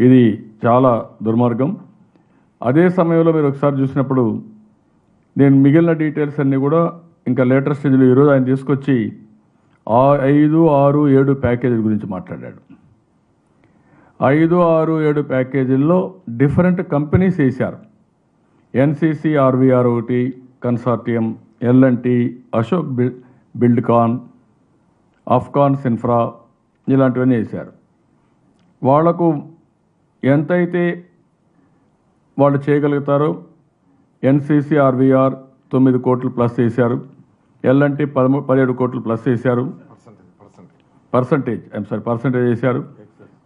ఇది చాలా దుర్మార్గం. అదే సమయంలో మీరు ఒకసారి చూసినప్పుడు నేను మిగిలిన డీటెయిల్స్ అన్నీ కూడా ఇంకా లేటెస్ట్ స్టేజ్లో ఈరోజు ఆయన తీసుకొచ్చి ఆ ఐదు ఆరు ఏడు ప్యాకేజీల గురించి మాట్లాడాడు. ఐదు ఆరు ఏడు ప్యాకేజీల్లో డిఫరెంట్ కంపెనీస్ వేశారు. ఎన్సీసీ ఆర్వీఆర్ ఒకటి consortium LNT Ashok B Buildcon Afcons Infra ఇలాంటివన్నీ వేశారు. వాళ్ళకు ఎంతైతే వాళ్ళు చేయగలుగుతారో ఎన్సీసీ ఆర్వీఆర్ తొమ్మిది కోట్లు ప్లస్ చేశారు. ఎల్ఎన్టీ పదమూ పదిహేడు కోట్లు ప్లస్ చేశారు. పర్సంటేజ్ ఐమ్ సారీ పర్సంటేజ్ చేశారు.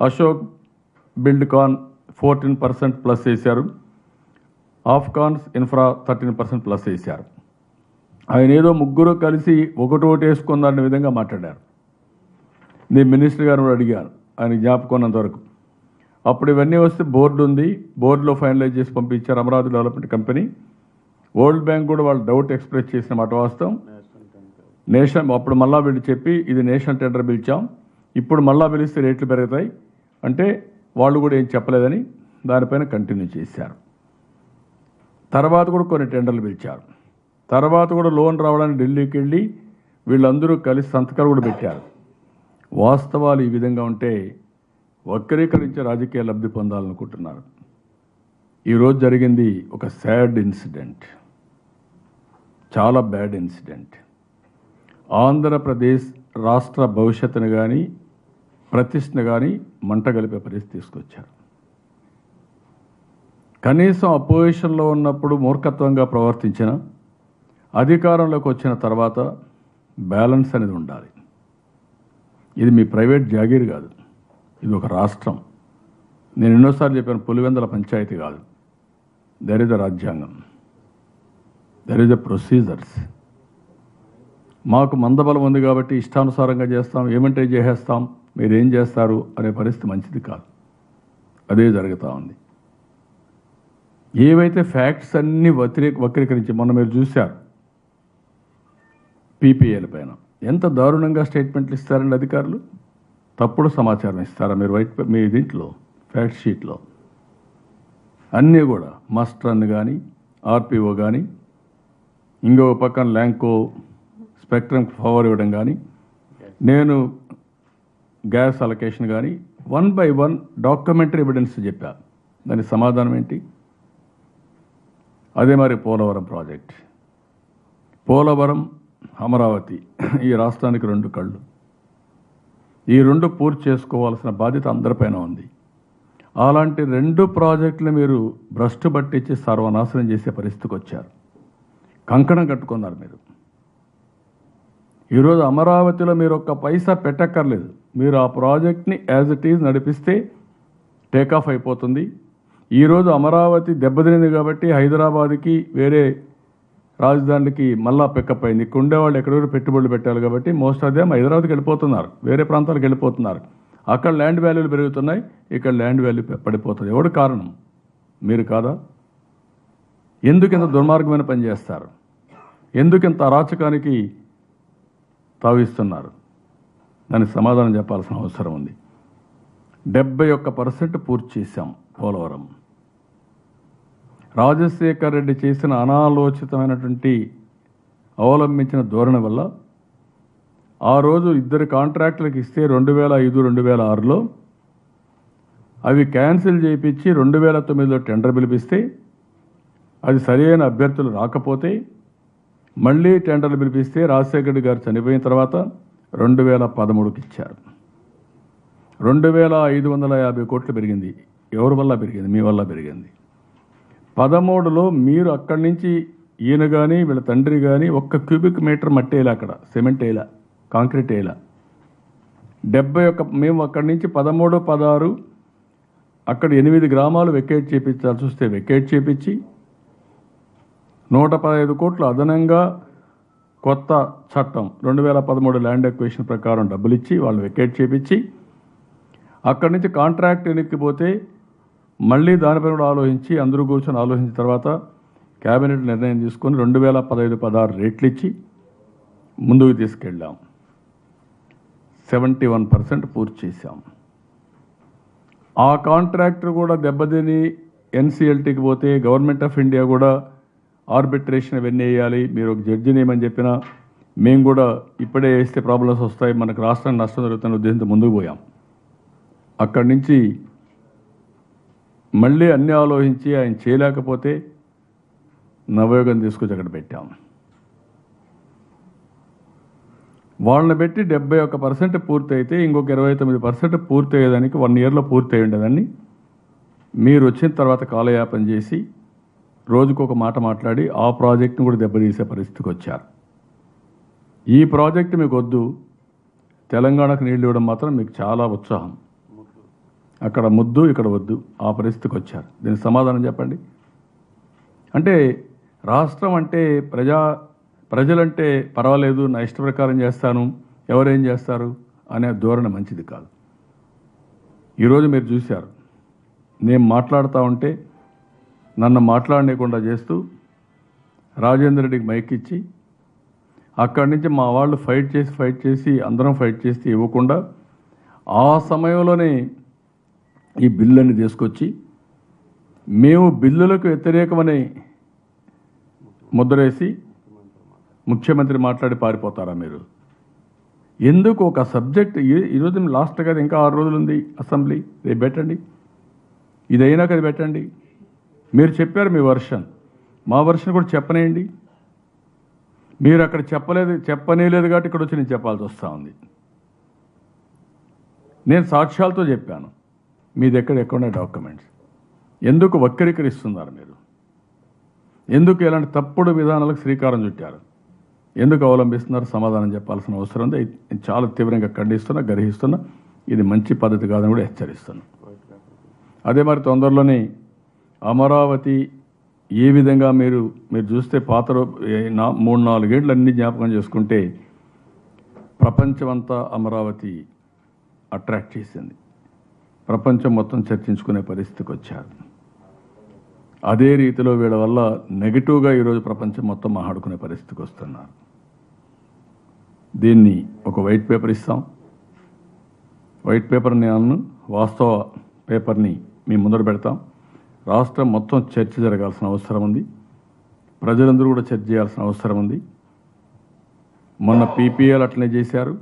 Ashok Buildcon fourteen percent plus చేశారు. Afcons Infra thirteen percent plus చేశారు. ఆయన ఏదో ముగ్గురు కలిసి ఒకటి ఒకటి వేసుకుందనే విధంగా మాట్లాడారు. నేను మినిస్టర్ గారు కూడా అడిగాను ఆయన జ్ఞాపకం ఉన్నంత వరకు. అప్పుడు ఇవన్నీ వస్తే బోర్డు ఉంది. బోర్డులో ఫైనలైజ్ చేసి పంపించారు Amaravati development company. World Bank కూడా వాళ్ళు డౌట్ ఎక్స్ప్రెస్ చేసిన మాట వాస్తవం. నేషన్ అప్పుడు మళ్ళా వీళ్ళు చెప్పి ఇది నేషనల్ టెండర్ పిలిచాం. ఇప్పుడు మళ్ళా పిలిస్తే రేట్లు పెరుగుతాయి. అంటే వాళ్ళు కూడా ఏం చెప్పలేదని దానిపైన కంటిన్యూ చేశారు. తర్వాత కూడా కొన్ని టెండర్లు పిలిచారు. తర్వాత కూడా లోన్ రావడానికి ఢిల్లీకి వెళ్ళి వీళ్ళందరూ కలిసి సంతకాలు కూడా పెట్టారు. వాస్తవాలు ఈ విధంగా ఉంటే వక్రీకరించి రాజకీయ లబ్ధి పొందాలనుకుంటున్నారు. ఈరోజు జరిగింది ఒక సాడ్ ఇన్సిడెంట్ చాలా బ్యాడ్ ఇన్సిడెంట్ ఆంధ్రప్రదేశ్ రాష్ట్ర భవిష్యత్తును కానీ ప్రతిష్టను కానీ మంట గలిపే పరిస్థితి తీసుకొచ్చారు. కనీసం అపోజిషన్లో ఉన్నప్పుడు మూర్ఖత్వంగా ప్రవర్తించిన అధికారంలోకి వచ్చిన తర్వాత బ్యాలెన్స్ అనేది ఉండాలి. ఇది మీ ప్రైవేట్ జాగీర్ కాదు. ఇది ఒక రాష్ట్రం. నేను ఎన్నోసార్లు చెప్పాను పులివెందల పంచాయతీ కాదు. దర్ ఇస్ అ రాజ్యాంగం. దర్ ఇస్ అ ప్రొసీజర్స్ మాకు మందబలం ఉంది కాబట్టి ఇష్టానుసారంగా చేస్తాం. ఏమంటే చేసేస్తాం. మీరు ఏం చేస్తారు అనే పరిస్థితి మంచిది కాదు. అదే జరుగుతూ ఉంది. ఏవైతే ఫ్యాక్ట్స్ అన్నీ వక్రీ వక్రీకరించి మొన్న మీరు చూశారు పీపీఏల పైన ఎంత దారుణంగా స్టేట్మెంట్లు ఇస్తారండి అధికారులు? తప్పుడు సమాచారం ఇస్తారా మీరు వైట్ మీ దీంట్లో ఫ్యాక్ట్ షీట్లో అన్నీ కూడా మాస్టర్ అన్ కానీ ఆర్పిఓ కానీ ఇంకో పక్కన ల్యాంకో స్పెక్ట్రమ్ పవర్ ఇవ్వడం కానీ నేను గ్యాస్ అలొకేషన్ కానీ one by one documentary evidence చెప్పా. దాని సమాధానం ఏంటి? అదే మరి పోలవరం ప్రాజెక్ట్ పోలవరం అమరావతి ఈ రాష్ట్రానికి రెండు కళ్ళు. ఈ రెండు పూర్తి చేసుకోవాల్సిన బాధ్యత అందరిపైన ఉంది. అలాంటి రెండు ప్రాజెక్టులు మీరు భ్రష్టు పట్టించి సర్వనాశనం చేసే పరిస్థితికి వచ్చారు. కంకణం కట్టుకున్నారు మీరు. ఈరోజు అమరావతిలో మీరు ఒక్క పైసా పెట్టక్కర్లేదు. మీరు ఆ ప్రాజెక్ట్ని యాజ్ ఇట్ ఈజ్ నడిపిస్తే టేకాఫ్ అయిపోతుంది. ఈరోజు అమరావతి దెబ్బతినింది కాబట్టి హైదరాబాద్కి వేరే రాజధానికి మళ్ళా పికప్ అయింది. ఇక్కడ ఉండేవాళ్ళు ఎక్కడెక్కడ పెట్టుబడులు పెట్టాలి కాబట్టి మోస్ట్ ఆఫ్ దేమ్ హైదరాబాద్కి వెళ్ళిపోతున్నారు. వేరే ప్రాంతాలకు వెళ్ళిపోతున్నారు. అక్కడ ల్యాండ్ వాల్యూలు పెరుగుతున్నాయి. ఇక్కడ ల్యాండ్ వాల్యూ పడిపోతుంది. ఎవడు కారణం? మీరు కాదా? ఎందుకు ఇంత దుర్మార్గమైన పని చేస్తారు? ఎందుకు ఇంత అరాచకానికి తావిస్తున్నారు? దానికి సమాధానం చెప్పాల్సిన అవసరం ఉంది. డెబ్బై ఒక్క పర్సెంట్ పూర్తి చేశాం పోలవరం. రాజశేఖర్ రెడ్డి చేసిన అనాలోచితమైనటువంటి అవలంబించిన ధోరణి వల్ల ఆ రోజు ఇద్దరు కాంట్రాక్టులకు ఇస్తే రెండు వేల ఐదు రెండు వేల ఆరులో అవి క్యాన్సిల్ చేయించి రెండు వేల తొమ్మిదిలో టెండర్ పిలిపిస్తే అది సరైన అభ్యర్థులు రాకపోతే మళ్ళీ టెండర్లు పిలిపిస్తే రాజశేఖర రెడ్డి గారు చనిపోయిన తర్వాత రెండు వేల పదమూడుకి ఇచ్చారు. రెండు వేల ఐదు వందల యాభై కోట్లు పెరిగింది. ఎవరి వల్ల పెరిగింది? మీ వల్ల పెరిగింది. పదమూడులో మీరు అక్కడి నుంచి ఈయన కానీ వీళ్ళ తండ్రి కానీ ఒక్క క్యూబిక్ మీటర్ మట్టి వేయలే అక్కడ సిమెంట్ వేయలే కాంక్రీట్ వేయలే డెబ్బై ఒక్క మేము అక్కడి నుంచి పదమూడు పదహారు అక్కడ ఎనిమిది గ్రామాలు వెకేట్ చేయించాల్సి వస్తే వెకేట్ చేపించి నూట పదహైదు కోట్లు అదనంగా కొత్త చట్టం రెండు వేల పదమూడు ల్యాండ్ ఎక్వేషన్ ప్రకారం డబ్బులు ఇచ్చి వాళ్ళు వెకేట్ చేపించి అక్కడి నుంచి కాంట్రాక్ట్ వెనక్కిపోతే మళ్ళీ దానిపై కూడా ఆలోచించి అందరూ కూర్చొని ఆలోచించిన తర్వాత కేబినెట్ నిర్ణయం తీసుకొని రెండు వేల పదహైదు పదహారు రేట్లు ఇచ్చి ముందుకు తీసుకెళ్ళాం. సెవెంటీ వన్ పర్సెంట్ పూర్తి చేశాం. ఆ కాంట్రాక్టర్ కూడా దెబ్బతిని ఎన్సిఎల్టీకి పోతే గవర్నమెంట్ ఆఫ్ ఇండియా కూడా ఆర్బిట్రేషన్ ఇవన్నీ వేయాలి మీరు ఒక జడ్జిని ఏమని చెప్పినా మేము కూడా ఇప్పుడే వేస్తే ప్రాబ్లమ్స్ వస్తాయి మనకు రాష్ట్రానికి నష్టం జరుగుతున్న ఉద్దేశంతో ముందుకు పోయాం. అక్కడి నుంచి మళ్ళీ అన్ని ఆలోచించి ఆయన చేయలేకపోతే నవయోగం తీసుకొచ్చి అక్కడ పెట్టాం. వాళ్ళని పెట్టి డెబ్బై ఒక్క పర్సెంట్ పూర్తి అయితే ఇంకొక ఇరవై తొమ్మిది పర్సెంట్ పూర్తి అయ్యేదానికి వన్ ఇయర్లో పూర్తి అయ్యి ఉండేదాన్ని. మీరు వచ్చిన తర్వాత కాలయాపన చేసి రోజుకు ఒక మాట మాట్లాడి ఆ ప్రాజెక్ట్ని కూడా దెబ్బతీసే పరిస్థితికి వచ్చారు. ఈ ప్రాజెక్ట్ మీకు వద్దు. తెలంగాణకు నీళ్ళు ఇవ్వడం మాత్రం మీకు చాలా ఉత్సాహం. అక్కడ ముద్దు ఇక్కడ వద్దు ఆ పరిస్థితికి వచ్చారు. దీనికి సమాధానం చెప్పండి. అంటే రాష్ట్రం అంటే ప్రజా ప్రజలంటే పర్వాలేదు నా ఇష్ట ప్రకారం చేస్తాను ఎవరేం చేస్తారు అనే ధోరణి మంచిది కాదు. ఈరోజు మీరు చూశారు. నేను మాట్లాడుతూ ఉంటే నన్ను మాట్లాడనేకుండా చేస్తూ రాజేంద్ర రెడ్డికి మైక్ ఇచ్చి అక్కడి నుంచి మా వాళ్ళు ఫైట్ చేసి ఫైట్ చేసి అందరం ఫైట్ చేసి ఇవ్వకుండా ఆ సమయంలోనే ఈ బిల్లుని తీసుకొచ్చి మేము బిల్లులకు వ్యతిరేకమని ముద్రేసి ముఖ్యమంత్రి మాట్లాడి పారిపోతారా మీరు? ఎందుకు ఒక సబ్జెక్ట్ ఈ- ఈరోజు లాస్ట్ కదా ఇంకా ఆరు రోజులు ఉంది అసెంబ్లీ రేపు పెట్టండి. ఇదైనా కదా పెట్టండి. మీరు చెప్పారు మీ వర్షన్. మా వర్షన్ కూడా చెప్పనేయండి. మీరు అక్కడ చెప్పలేదు చెప్పనేలేదు కాబట్టి ఇక్కడ వచ్చి నేను చెప్పాల్సి వస్తూ ఉంది. నేను సాక్ష్యాలతో చెప్పాను. మీ దగ్గర ఎక్కడ డాక్యుమెంట్స్? ఎందుకు వక్రీకరిస్తున్నారు మీరు? ఎందుకు ఇలాంటి తప్పుడు విధానాలకు శ్రీకారం చుట్టారు? ఎందుకు అవలంబిస్తున్నారు? సమాధానం చెప్పాల్సిన అవసరం ఉంది. ఇది చాలా తీవ్రంగా ఖండిస్తున్నా గ్రహిస్తున్నా. ఇది మంచి పద్ధతి కాదని కూడా హెచ్చరిస్తున్నా. అదే మరి తొందరలోనే అమరావతి ఏ విధంగా మీరు మీరు చూస్తే పాత మూడు నాలుగేళ్ళు అన్ని జ్ఞాపకం చేసుకుంటే ప్రపంచమంతా అమరావతి అట్రాక్ట్ చేసింది. ప్రపంచం మొత్తం చర్చించుకునే పరిస్థితికి వచ్చారు. అదే రీతిలో వీళ్ళ వల్ల నెగిటివ్గా ఈరోజు ప్రపంచం మొత్తం మాట్లాడుకునే పరిస్థితికి వస్తున్నారు. దీన్ని ఒక వైట్ పేపర్ ఇస్తాం. వైట్ పేపర్ నేను వాస్తవ పేపర్ని మీ ముందర పెడతాం. రాష్ట్రం మొత్తం చర్చ జరగాల్సిన అవసరం ఉంది. ప్రజలందరూ కూడా చర్చ చేయాల్సిన అవసరం ఉంది. మొన్న పీపీఎల్ అట్లనే చేశారు.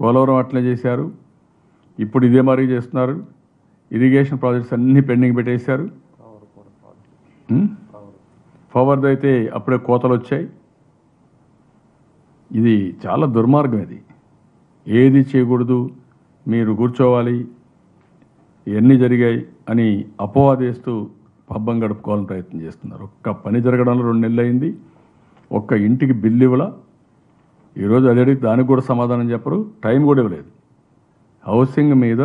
పోలవరం అట్లనే చేశారు. ఇప్పుడు ఇదే మరీ చేస్తున్నారు. ఇరిగేషన్ ప్రాజెక్ట్స్ అన్నీ పెండింగ్ పెట్టేశారు. Hmm? పవర్ది అయితే అప్పుడే కోతలు వచ్చాయి. ఇది చాలా దుర్మార్గం ఇది. ఏది చేయకూడదు మీరు కూర్చోవాలి ఎన్ని జరిగాయి అని అపవాదేస్తూ పబ్బం గడుపుకోవాలని ప్రయత్నం చేస్తున్నారు. ఒక్క పని జరగడంలో రెండు నెలలు అయింది. ఒక్క ఇంటికి బిల్లు ఇవ్వలా. ఈరోజు అది అడిగి దానికి కూడా సమాధానం చెప్పరు టైం కూడా ఇవ్వలేదు. హౌసింగ్ మీద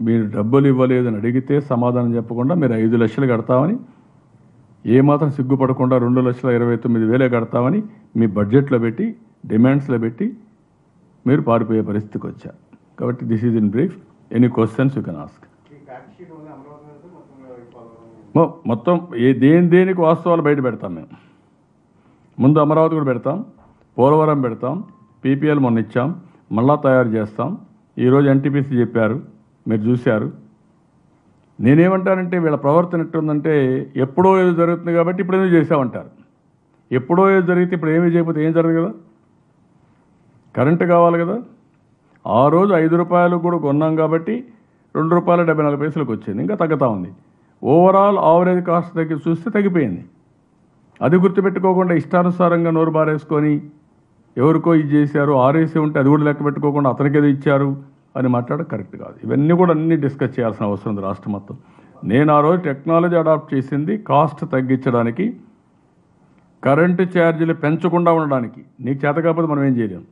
మీరు డబ్బులు ఇవ్వలేదని అడిగితే సమాధానం చెప్పకుండా మీరు ఐదు లక్షలు కడతామని ఏమాత్రం సిగ్గుపడకుండా రెండు లక్షల ఇరవై తొమ్మిది వేలే కడతామని మీ బడ్జెట్లో పెట్టి డిమాండ్స్లో పెట్టి మీరు పారిపోయే పరిస్థితికి వచ్చారు. కాబట్టి this is in brief. Any questions you can ask. మొత్తం ఏ దేని దేనికి వాస్తవాలు బయట పెడతాం మేము. ముందు అమరావతి కూడా పెడతాం పోలవరం పెడతాం పీపీఎల్ మొన్న ఇచ్చాం మళ్ళా తయారు చేస్తాం ఈరోజు ఎన్టీపీసీ చెప్పారు మీరు చూశారు. నేనేమంటానంటే వీళ్ళ ప్రవర్తన ఎట్టుందంటే ఎప్పుడో ఏదో జరుగుతుంది కాబట్టి ఇప్పుడు ఏదో చేసామంటారు ఎప్పుడో ఏదో జరిగితే ఇప్పుడు ఏమీ చేయకపోతే ఏం జరగదు కదా? కరెంటు కావాలి కదా? ఆ రోజు ఐదు రూపాయలు కూడా కొన్నాం కాబట్టి రెండు రూపాయల డెబ్బై నాలుగు పైసలకు వచ్చింది ఇంకా తగ్గుతూ ఉంది. ఓవరాల్ ఆవరేజ్ కాస్ట్ తగ్గి చూస్తే తగ్గిపోయింది. అది గుర్తుపెట్టుకోకుండా ఇష్టానుసారంగా నోరు బారేసుకొని ఎవరికో ఇది చేశారు ఆర్ఏసీ ఉంటే అది కూడా లెక్క పెట్టుకోకుండా అతనికి ఏదో ఇచ్చారు అని మాట్లాడడం కరెక్ట్ కాదు. ఇవన్నీ కూడా అన్నీ డిస్కస్ చేయాల్సిన అవసరం ఉంది రాష్ట్రం మొత్తం. నేను ఆ రోజు టెక్నాలజీ అడాప్ట్ చేసింది కాస్ట్ తగ్గించడానికి కరెంటు ఛార్జీలు పెంచకుండా ఉండడానికి. నీకు చేత కాకపోతే మనం ఏం చేయలేము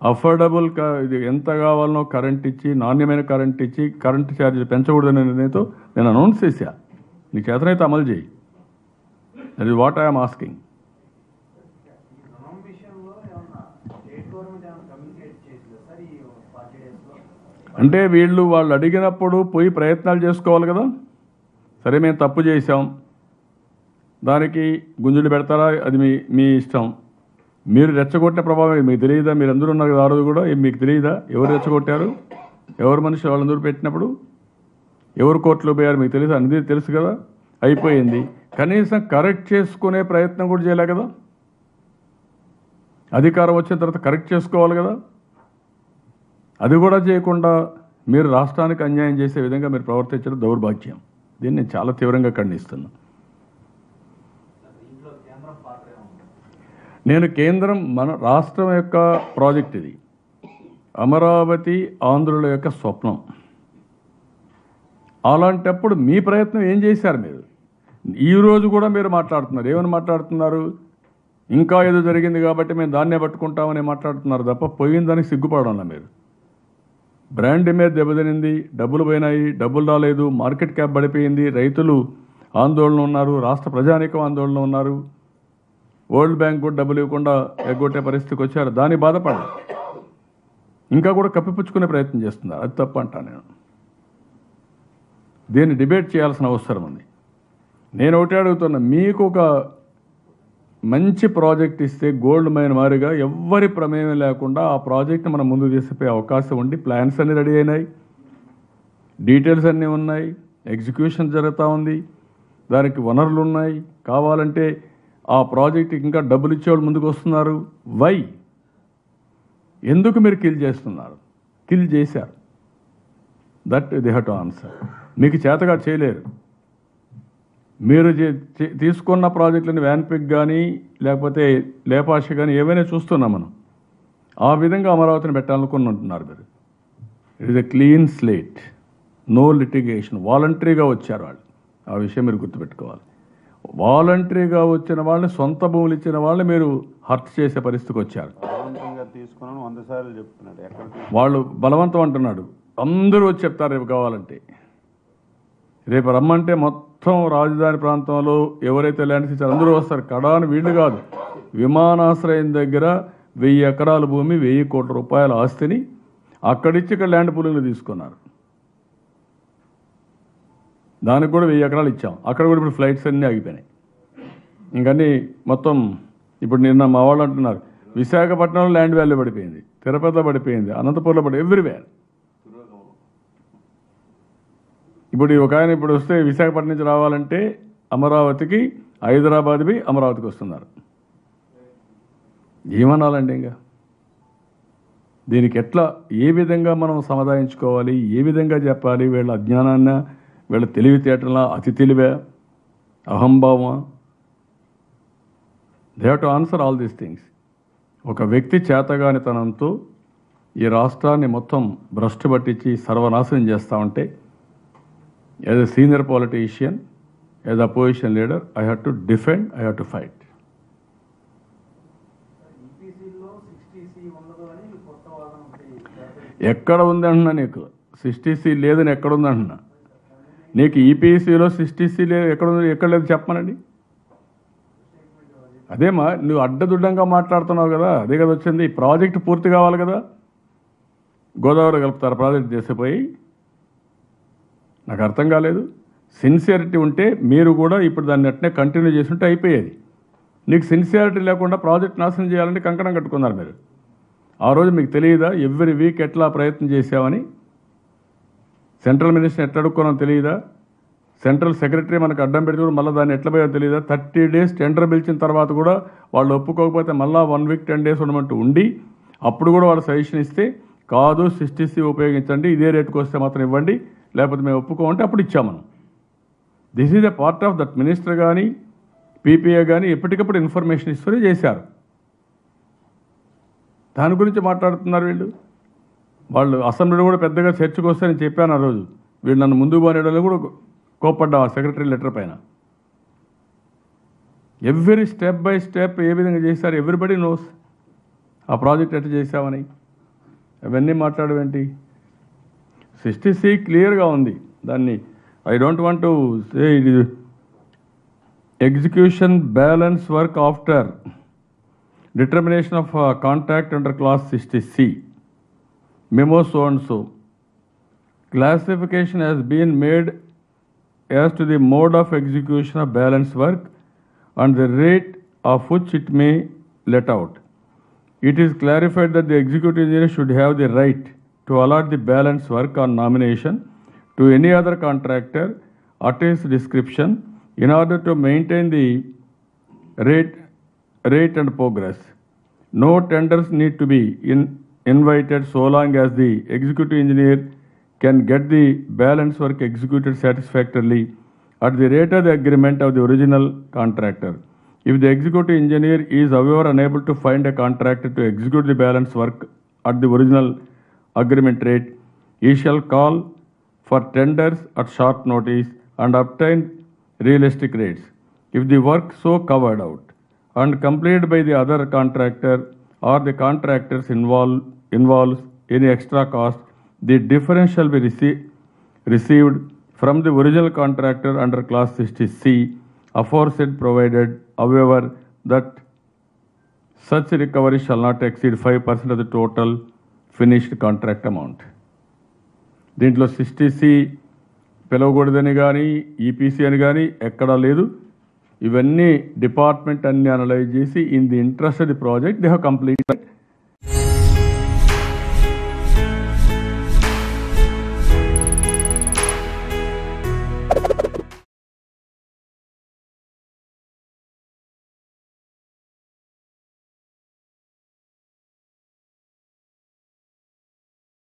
అఫోర్డబుల్ ఇది ఎంత కావాలనో కరెంట్ ఇచ్చి నాణ్యమైన కరెంట్ ఇచ్చి కరెంట్ ఛార్జీలు పెంచకూడదనే నిర్ణయంతో నేను అనౌన్స్ చేశా. నీ చేతనైతే అమలు చేయి. That is what I'm asking ఈ రుణం విషయంలో ఏమన్నా స్టేట్ గవర్నమెంట్ ఏమైనా కమ్యూనికేట్ చేసిందా సార్ ఈ ఫార్టీ డేస్లో అంటే వీళ్ళు వాళ్ళు అడిగినప్పుడు పోయి ప్రయత్నాలు చేసుకోవాలి కదా? సరే మేము తప్పు చేశాం. దానికి గుంజులు పెడతారా? అది మీ మీ ఇష్టం. మీరు రెచ్చగొట్టిన ప్రభావం మీకు తెలియదా? మీరు అందరూ ఉన్నారు కదా ఆ రోజు కూడా మీకు తెలియదా? ఎవరు రెచ్చగొట్టారు? ఎవరు మనిషి వాళ్ళందరూ పెట్టినప్పుడు? ఎవరు కోర్టులో పోయారు? మీకు తెలుసు? అనేది తెలుసు కదా. అయిపోయింది. కనీసం కరెక్ట్ చేసుకునే ప్రయత్నం కూడా చేయలే కదా. అధికారం వచ్చిన తర్వాత కరెక్ట్ చేసుకోవాలి కదా. అది కూడా చేయకుండా మీరు రాష్ట్రానికి అన్యాయం చేసే విధంగా మీరు ప్రవర్తించడం దౌర్భాగ్యం. దీన్ని నేను చాలా తీవ్రంగా ఖండిస్తున్నా నేను కేంద్రం మన రాష్ట్రం యొక్క ప్రాజెక్ట్ ఇది. అమరావతి ఆంధ్రుల యొక్క స్వప్నం. అలాంటప్పుడు మీ ప్రయత్నం ఏం చేశారు మీరు? ఈ రోజు కూడా మీరు మాట్లాడుతున్నారు. ఏమని మాట్లాడుతున్నారు? ఇంకా ఏదో జరిగింది కాబట్టి మేము దాన్నే పట్టుకుంటామని మాట్లాడుతున్నారు తప్ప పోయిందని సిగ్గుపడంలా మీరు. బ్రాండ్ ఇమేజ్ దెబ్బతినింది డబ్బులు పోయినాయి డబ్బులు రాలేదు మార్కెట్ క్యాప్ పడిపోయింది రైతులు ఆందోళన ఉన్నారు రాష్ట్ర ప్రజానీకం ఆందోళన ఉన్నారు. వరల్డ్ బ్యాంక్ కూడా డబ్బులు ఇవ్వకుండా ఎగ్గొట్టే పరిస్థితికి వచ్చారు. దాన్ని బాధపడ ఇంకా కూడా కప్పిపుచ్చుకునే ప్రయత్నం చేస్తున్నారు. అది తప్ప అంటా నేను. దీన్ని డిబేట్ చేయాల్సిన అవసరం ఉంది. నేను ఒకటి అడుగుతున్నా మీకు ఒక మంచి ప్రాజెక్ట్ ఇస్తే గోల్డ్ మైన్ మారిగా ఎవ్వరి ప్రమేయం లేకుండా ఆ ప్రాజెక్ట్ని మనం ముందు తీసుకుపోయే అవకాశం ఉండి ప్లాన్స్ అన్నీ రెడీ అయినాయి. డీటెయిల్స్ అన్నీ ఉన్నాయి. ఎగ్జిక్యూషన్ జరుగుతూ ఉంది. దానికి వనరులు ఉన్నాయి. కావాలంటే ఆ ప్రాజెక్ట్కి ఇంకా డబ్బులు ఇచ్చేవాళ్ళు ముందుకు వస్తున్నారు. వై? ఎందుకు మీరు కిల్ చేస్తున్నారు? కిల్ చేశారు. దట్ ది హట్ ఆన్సర్ మీకు చేతగా చేయలేరు. మీరు తీసుకున్న ప్రాజెక్టులని వ్యాన్పిక్ కానీ లేకపోతే లేపాష కానీ ఏవైనా చూస్తున్నాం మనం. ఆ విధంగా అమరావతిని పెట్టాలనుకుంటున్నారు మీరు. It is a clean slate no litigation వాలంటరీగా వచ్చారు వాళ్ళు. ఆ విషయం మీరు గుర్తుపెట్టుకోవాలి. వాలంటరీగా వచ్చిన వాళ్ళని సొంత భూములు ఇచ్చిన వాళ్ళని మీరు హర్ట్ చేసే పరిస్థితికి వచ్చారు? వాళ్ళు బలవంతం అంటున్నాడు. అందరూ వచ్చి చెప్తారు రేపు కావాలంటే. రేపు రమ్మంటే మొత్తం మొత్తం రాజధాని ప్రాంతంలో ఎవరైతే ల్యాండ్స్ ఇచ్చారో అందరూ వస్తారు. కడాని వీళ్ళు కాదు. విమానాశ్రయం దగ్గర వెయ్యి ఎకరాల భూమి వెయ్యి కోట్ల రూపాయల ఆస్తిని అక్కడిచ్చి ఇక్కడ ల్యాండ్ పూలింగ్లు తీసుకున్నారు. దానికి కూడా వెయ్యి ఎకరాలు ఇచ్చాం. అక్కడ కూడా ఇప్పుడు ఫ్లైట్స్ అన్నీ ఆగిపోయినాయి. ఇంకన్నీ మొత్తం ఇప్పుడు నిన్న మా వాళ్ళు అంటున్నారు విశాఖపట్నంలో ల్యాండ్ వాల్యూ పడిపోయింది తిరుపతిలో పడిపోయింది అనంతపూర్లో పడి ఎవ్రీవేర్. ఇప్పుడు ఈ ఒక ఆయన ఇప్పుడు వస్తే విశాఖపట్నం నుంచి రావాలంటే అమరావతికి హైదరాబాద్వి అమరావతికి వస్తున్నారు. ఏమనాలండి ఇంకా? దీనికి ఎట్లా ఏ విధంగా మనం సమాధానించుకోవాలి ఏ విధంగా చెప్పాలి? వీళ్ళ అజ్ఞానాన్న వీళ్ళ తెలివితేటల అతి తెలివే అహంభావమా? They have to answer all these things ఒక వ్యక్తి చేతగానితనంతో ఈ రాష్ట్రాన్ని మొత్తం భ్రష్టు పట్టించి సర్వనాశనం చేస్తూ ఉంటే as a senior politician as opposition leader I have to defend I have to fight ఎక్కడ ఉంది అంటున్నా నీకు? సిక్స్టీ సి లేదని ఎక్కడ ఉంది అంటున్నా? నీకు ఈపీసీలో సిక్స్టీ సి లేదు ఎక్కడ ఉంది? ఎక్కడ లేదు చెప్పమనండి. అదేమా నువ్వు అడ్డదుడ్డంగా మాట్లాడుతున్నావు కదా అదే కదా వచ్చింది. ఈ ప్రాజెక్ట్ పూర్తి కావాలి కదా. గోదావరి కలుపుతారు ప్రాజెక్ట్ చేసిపోయి నాకు అర్థం కాలేదు. సిన్సియారిటీ ఉంటే మీరు కూడా ఇప్పుడు దాన్ని అట్నే కంటిన్యూ చేస్తుంటే అయిపోయేది. నీకు సిన్సియారిటీ లేకుండా ప్రాజెక్ట్ నాశనం చేయాలంటే కంకణం కట్టుకున్నారు మీరు. ఆ రోజు మీకు తెలియదా ఎవ్రీ వీక్ ఎట్లా ప్రయత్నం చేసామని సెంట్రల్ మినిస్టర్ ఎట్లా అడుక్కున్నాం తెలియదా? సెంట్రల్ సెక్రటరీ మనకు అడ్డం పెడితే కూడా మళ్ళీ దాన్ని ఎట్లా పోయో తెలియదా? థర్టీ డేస్ టెండర్ పిలిచిన తర్వాత కూడా వాళ్ళు ఒప్పుకోకపోతే మళ్ళీ వన్ వీక్ టెన్ డేస్ ఉండమంటూ ఉండి అప్పుడు కూడా వాళ్ళు సజెషన్ ఇస్తే కాదు సిస్టీసీ ఉపయోగించండి ఇదే రేటుకి వస్తే మాత్రం ఇవ్వండి. లేకపోతే మేము ఒప్పుకోమంటే అప్పుడు ఇచ్చాం మనం. This is a part of that minister కానీ పీపీఏ కానీ ఎప్పటికప్పుడు ఇన్ఫర్మేషన్ ఇస్తూనే చేశారు. దాని గురించి మాట్లాడుతున్నారు వీళ్ళు? వాళ్ళు అసెంబ్లీలో కూడా పెద్దగా చర్చకు చెప్పాను ఆ రోజు. వీళ్ళు నన్ను ముందుకు పోనేయడంలో కూడా కోప్పడ్డా ఆ సెక్రటరీ లెటర్ పైన. ఎవ్రీ స్టెప్ బై స్టెప్ ఏ విధంగా చేశారు? ఎవ్రీబడి నోస్ ఆ ప్రాజెక్ట్ ఎట్లా చేశామని. అవన్నీ మాట్లాడవేంటి సిక్స్టీ సి క్లియర్గా ఉంది దాన్ని I don't want to say ఇది execution balance work after determination of contact under class sixty C memo so and so. Classification has been made as to the mode of execution of balance work and the rate of which it may let out. It is clarified that the executive engineer should have the right to allot the balance work on nomination to any other contractor at his description in order to maintain the rate, rate and progress. No tenders need to be in, invited so long as the executive engineer can get the balance work executed satisfactorily at the rate of the agreement of the original contractor. If the executive engineer is however unable to find a contractor to execute the balance work at the original agreement rate, he shall call for tenders at short notice and obtain realistic rates. If the work so covered out and completed by the other contractor or the contractors involved involves any extra cost, the difference shall be rece- received from the original contractor under clause 60C aforesaid provided however that such recovery shall not exceed 5% of the total finished contract amount. దీంట్లో సిస్టీసీ పిలవకూడదని కానీ EPC అని కానీ ఎక్కడా లేదు. ఇవన్నీ department అన్ని analyse చేసి in the interest of the project they have complete